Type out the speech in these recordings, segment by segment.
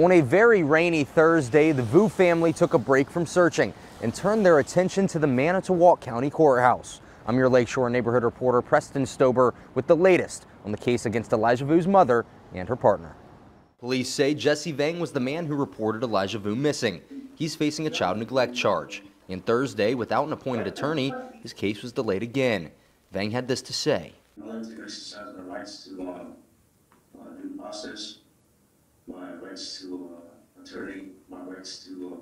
On a very rainy Thursday, the Vue family took a break from searching and turned their attention to the Manitowoc County Courthouse. I'm your Lakeshore neighborhood reporter Preston Stober with the latest on the case against Elijah Vue's mother and her partner. Police say Jesse Vang was the man who reported Elijah Vue missing. He's facing a child neglect charge. And Thursday, without an appointed attorney, his case was delayed again. Vang had this to say. I like to exercise my rights to uh, uh, due process, my rights to uh, attorney, my rights to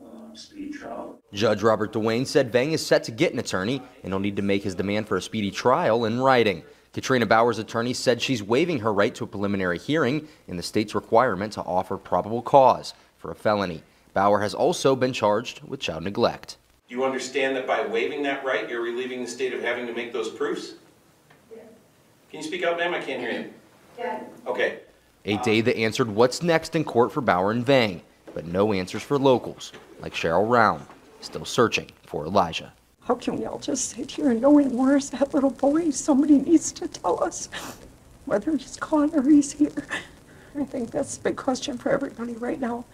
uh, uh, speedy trial. Judge Robert Dewane said Vang is set to get an attorney and will need to make his demand for a speedy trial in writing. Katrina Baur's attorney said she's waiving her right to a preliminary hearing in the state's requirement to offer probable cause for a felony. Baur has also been charged with child neglect. Do you understand that by waiving that right, you're relieving the state of having to make those proofs? Can you speak out, ma'am? I can't hear you. Yeah. Okay. A day that answered what's next in court for Baur and Vang, but no answers for locals, like Cheryl Round, still searching for Elijah. How can we all just sit here and knowing where's that little boy? Somebody needs to tell us whether he's gone or he's here. I think that's the big question for everybody right now.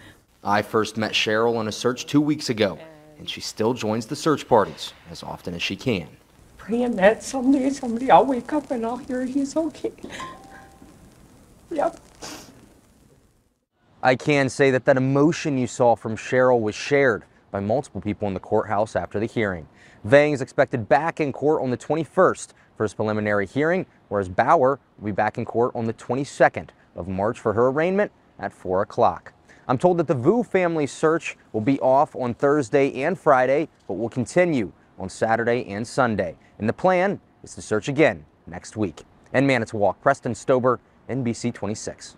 I first met Cheryl on a search two weeks ago, and she still joins the search parties as often as she can. Praying that someday somebody I'll wake up and I'll hear he's okay. Yep. I can say that that emotion you saw from Cheryl was shared by multiple people in the courthouse after the hearing. Vang is expected back in court on the 21st for his preliminary hearing, whereas Baur will be back in court on the 22nd of March for her arraignment at 4 o'clock. I'm told that the Vue family search will be off on Thursday and Friday, but will continue on Saturday and Sunday. And the plan is to search again next week. In Manitowoc, Preston Stober, NBC 26.